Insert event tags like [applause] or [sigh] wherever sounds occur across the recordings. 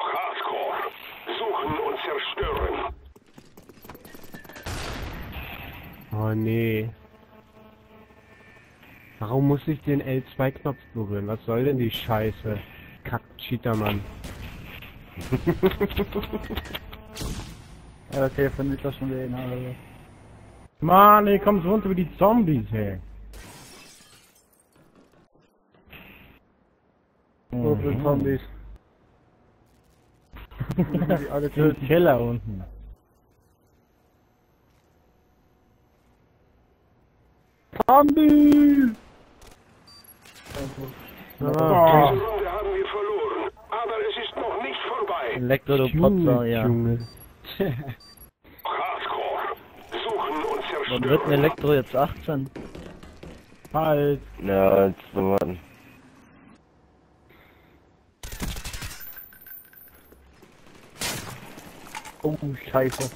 Hardcore. Suchen und zerstören. Oh nee. Warum muss ich den L2-Knopf berühren? Was soll denn die Scheiße? Kack, Cheatermann. [laughs] Ja, das Telefon ist doch schon wieder in. Mann, ey, komm so runter wie die Zombies, hey. So viele Zombies. Die alle Im töten. Keller unten. Zombies! Ah, Diese Runde haben wir verloren. Aber es ist noch nicht vorbei. Elektro, du Junge, Potzer, [laughs] ja. Hardcore. Suchen und Wann wird ein zerstören. Elektro jetzt 18? Halt. Ja, jetzt warten. Oh, scheiße.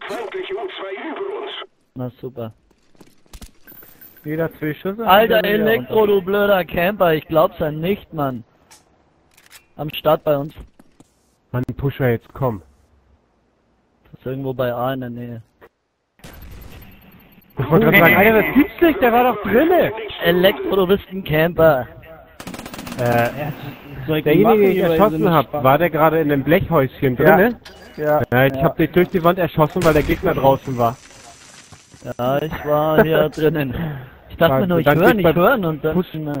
Feindliche U2 über uns. Na super. Jeder zwei Schüsse. Alter Elektro, du blöder Camper, ich glaub's ja nicht, Mann. Am Start bei uns. Mann, Pusher, jetzt komm. Das ist irgendwo bei A in der Nähe. Ich wollte gerade sagen, Alter, das gibt's nicht, der war doch drinne! Elektro, du bist ein Camper. Äh, derjenige, den ich erschossen hab, war der gerade in dem Blechhäuschen drinne? Ja. Ja, ich hab dich durch die Wand erschossen, weil der Gegner draußen war. Ja, ich war hier [laughs] drinnen. Ich dachte mir nur, ich höre nicht hören und dann... Push-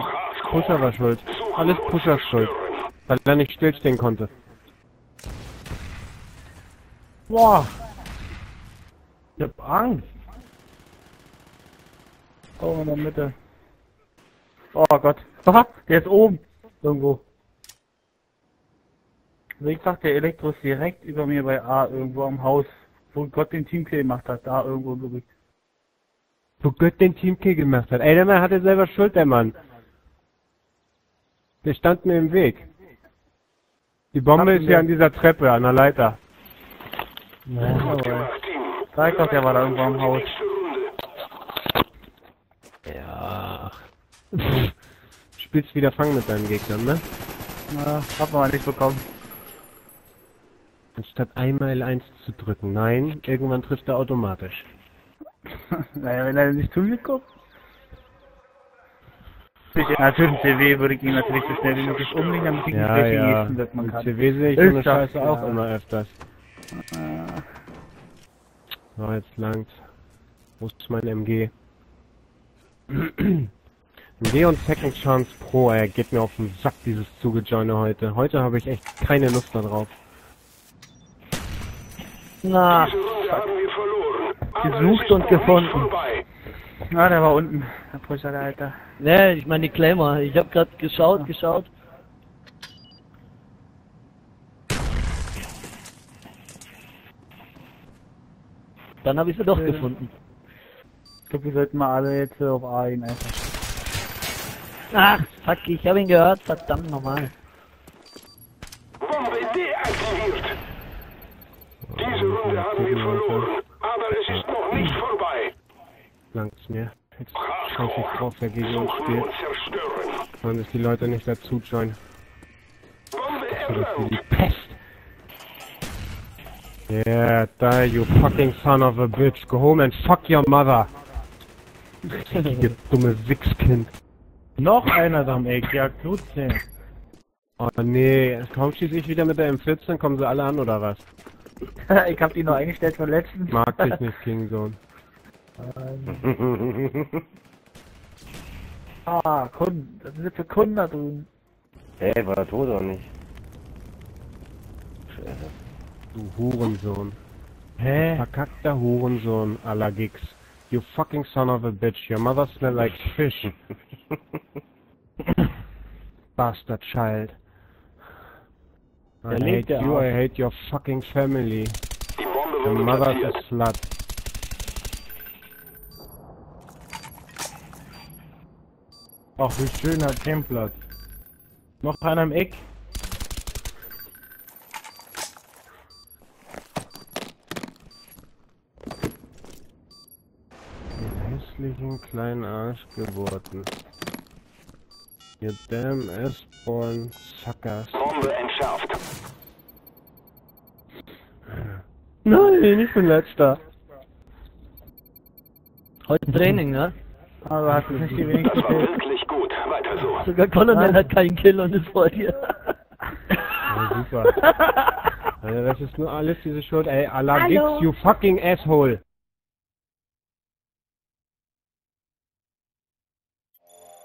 Pusher war schuld. Alles Pusher schuld. Weil er nicht stillstehen konnte. Boah. Ich hab Angst. Oh, in der Mitte. Oh Gott. Aha, der ist oben. Irgendwo. Wie gesagt, der Elektro ist direkt über mir bei A, irgendwo am Haus. Wo Gott den Teamkill gemacht hat, da irgendwo gerückt. Wo Gott den Teamkill gemacht hat. Ey, der Mann hatte selber Schuld, der Mann. Der stand mir im Weg. Die Bombe ist hier an dieser Treppe, an der Leiter. Ja. Sag doch, der war da irgendwo am Haus. Ja. Spielst wieder Fang mit deinen Gegnern, ne? Na, man mal nicht bekommen. Anstatt einmal L1 zu drücken. Nein, irgendwann trifft er automatisch. [laughs] naja, wenn er nicht zu mir kommt. Natürlich CW würde ich ihn natürlich so schnell wie möglich umlegen, damit ich Ja, nicht ja. nächsten wird man Im kann. CW sehe ich so eine Scheiße auch ja. immer öfters. Äh, So, jetzt langt. Wo ist mein MG? [clears throat] MG und Second Chance Pro, ey, geht mir auf den Sack, dieses Zugejoine heute. Heute habe ich echt keine Lust da drauf. Na, Diese Runde haben wir verloren. Aber Gesucht und gefunden. vorbei. ah, der war unten. Der Pusher, der Alter. ne, ich meine die Claimer. Ich habe gerade geschaut, geschaut. Dann habe ich sie doch Ja. gefunden. Ich glaube, wir sollten mal alle jetzt auf A gehen einfach. Ach, fuck, ich habe ihn gehört. Verdammt nochmal. Bombe deaktiviert. Diese Runde verloren. Aber es ist noch nicht vorbei. Langt's mir. Jetzt scheiß ich drauf, wer gegen uns Suchen spielt. Sollen sich die Leute nicht dazu joinen. Bombe das wie die. Pest. Yeah, die, you fucking son of a bitch. Go home and fuck your mother. Richtige dumme Wichskind. Noch einer da am Eck. Ja, Klutze. Oh nee, kaum schieße ich wieder mit der M14, kommen sie alle an oder was? [laughs] ich hab die noch eingestellt von letztens. Mag dich [laughs] nicht, King Zone. [laughs] ah, Kunden. Das sind für Kunden da drüben. Hey, war er tot oder nicht? Du Hurensohn. Hä? Verkackter Hurensohn la Gigs. You fucking son of a bitch. Your mother smell like fish. Bastard child. I Der lebt hate you, auch. I hate your fucking family. Die Bombe Your wurde mother's a slut. Ach, wie schöner Campplatz. Noch einer im Eck. Den hässlichen kleinen Arschgeburten. You damn ass-born suckers. Bombe entschärft. Nein, ich bin letzter. Heute Training, ne? Aber hast du nicht die Das wenigsten war Kills? wirklich gut. Weiter so. Sogar Colonel hat keinen Kill und ist vor dir. Ja, super. Alter, das ist nur alles diese Schuld, ey. Allah Gix, you fucking asshole.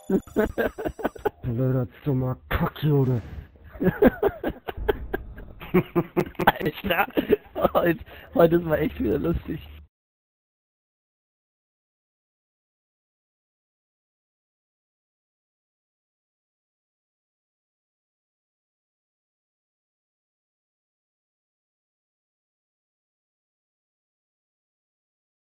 [laughs] Blöder, dummer Kackjude. [laughs] Alter, heute, heute ist mal echt wieder lustig.